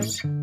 Adios.